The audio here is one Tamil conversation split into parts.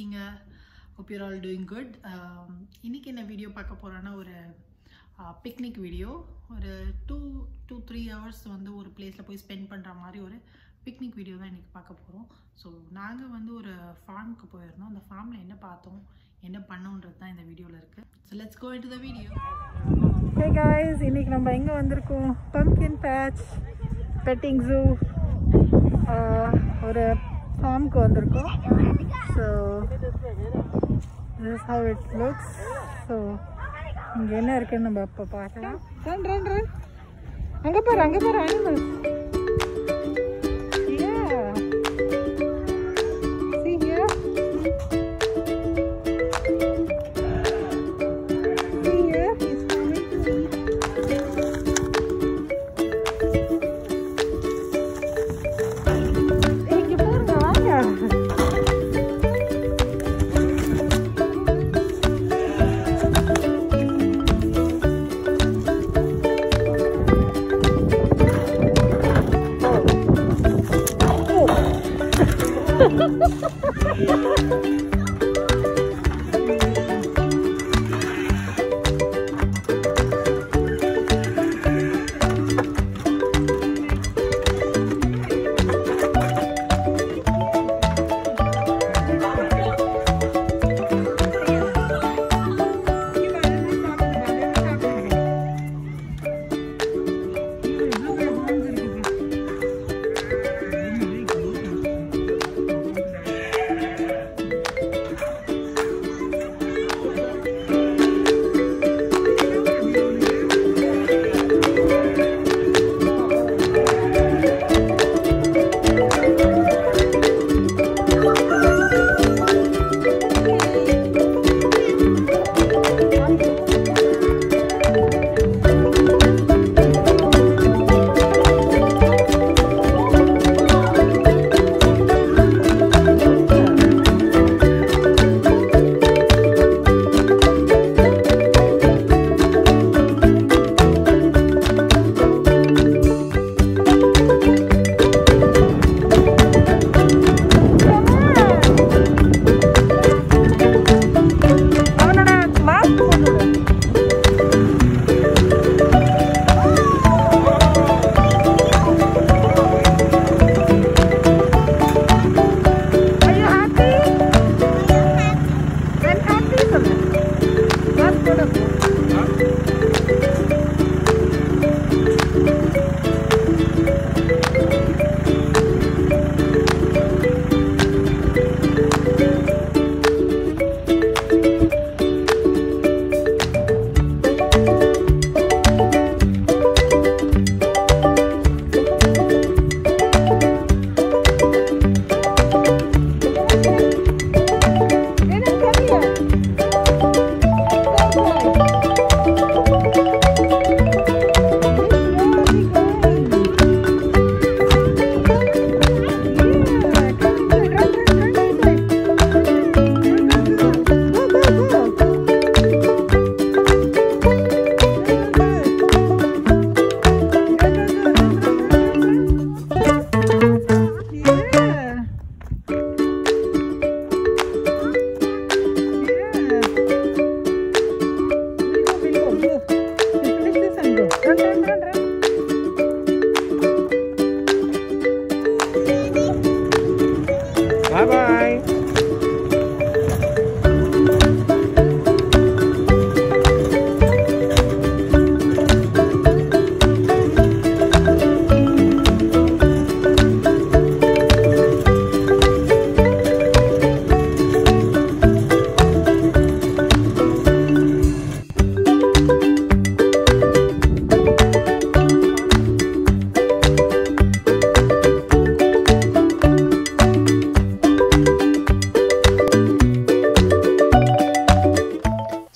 இருக்கீங்க. Hope your all doing good இன்றைக்கி என்ன வீடியோ பார்க்க போகிறேன்னா ஒரு uh, பிக்னிக் வீடியோ ஒரு டூ டூ த்ரீ ஹவர்ஸ் வந்து ஒரு பிளேஸில் போய் ஸ்பெண்ட் பண்ணுற மாதிரி ஒரு பிக்னிக் வீடியோ தான் இன்றைக்கி பார்க்க போகிறோம் ஸோ நாங்கள் வந்து ஒரு ஃபார்முக்கு போயிருந்தோம். அந்த ஃபார்மில் என்ன பார்த்தோம்? என்ன பண்ணோன்றது தான் இந்த வீடியோவில் இருக்குது so let's go into the video hey guys இன்னைக்கு நம்ம எங்கே வந்திருக்கோம்? பம்கின் பேட்ச் பெட்டிங் ஜூ ஒரு farm kondirko so this is how it looks so ingene irukkenum appa paakala run run run anga par anga par animals Ha ha ha ha ha ha!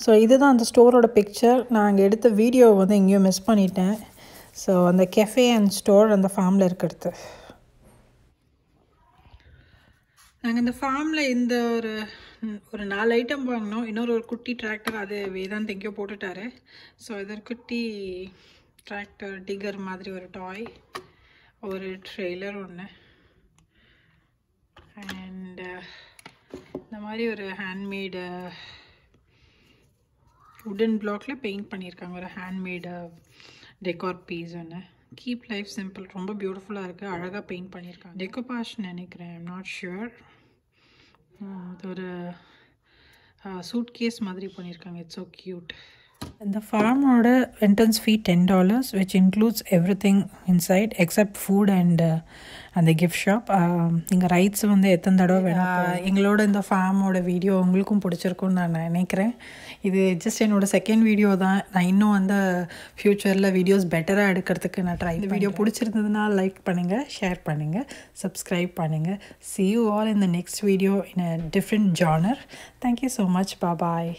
So இதுதான் அந்த ஸ்டோரோட பிக்சர் நான் அங்கே எடுத்த வீடியோ வந்து எங்கேயோ மிஸ் பண்ணிட்டேன். ஸோ அந்த கெஃபே அண்ட் ஸ்டோர் அந்த ஃபார்மில் இருக்கிறது. நாங்கள் இந்த ஃபார்மில் இந்த ஒரு ஒரு நாலு ஐட்டம் வாங்கினோம். இன்னொரு ஒரு குட்டி டிராக்டர் அது வேதாந்த் எங்கேயோ போட்டுட்டாரு. ஸோ இது ஒரு குட்டி டிராக்டர் டிகர் மாதிரி ஒரு டாய் ஒரு ட்ரெய்லர் ஒன்று அண்ட் இந்த மாதிரி ஒரு ஹேண்ட்மேடு உடன் பிளாக்ல பெயிண்ட் பண்ணியிருக்காங்க ஒரு ஹேண்ட்மேடு டெக்கார் பீஸ் ஒன்று கீப் லைஃப் சிம்பிள் ரொம்ப பியூட்டிஃபுல்லாக இருக்குது அழகாக பெயிண்ட் பண்ணியிருக்காங்க டெக்கோபாஷ் நினைக்கிறேன். நாட் ஷுர் இது ஒரு சூட் கேஸ் மாதிரி பண்ணியிருக்காங்க இட்ஸ் ஸோ க்யூட் இந்த ஃபார்மோட entrance fee ten dollars which includes everything inside except food and அந்த கிஃப்ட் ஷாப் நீங்கள் ரைட்ஸ் வந்து எத்தனை தடவை வேணும் எங்களோட இந்த ஃபார்மோட வீடியோ உங்களுக்கும் பிடிச்சிருக்கும்னு நான் நினைக்கிறேன். இது ஜஸ்ட் என்னோட செகண்ட் வீடியோ தான். நான் இன்னும் வந்து ஃப்யூச்சரில் வீடியோஸ் பெட்டராக எடுக்கிறதுக்கு நான் ட்ரை இந்த வீடியோ பிடிச்சிருந்ததுன்னா லைக் பண்ணுங்கள் ஷேர் பண்ணுங்கள் சப்ஸ்கிரைப் பண்ணுங்கள் see you all in the next video in a different genre. Thank you so much. Bye bye